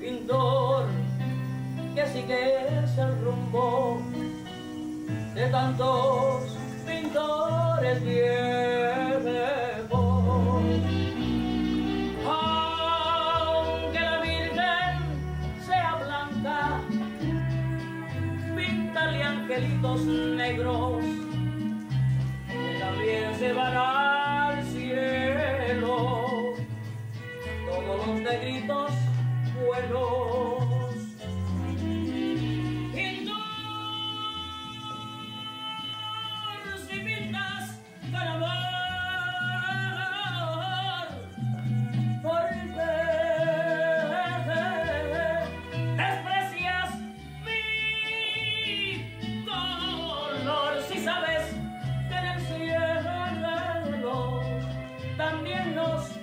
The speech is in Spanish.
pintor, que sigues el rumbo de tantos pintores viejos. Aunque la Virgen sea blanca, píntale angelitos negros, que también se van a negritos buenos. Indoors y pintas para amar, porque desprecias mi dolor si sabes que en el cielo también nos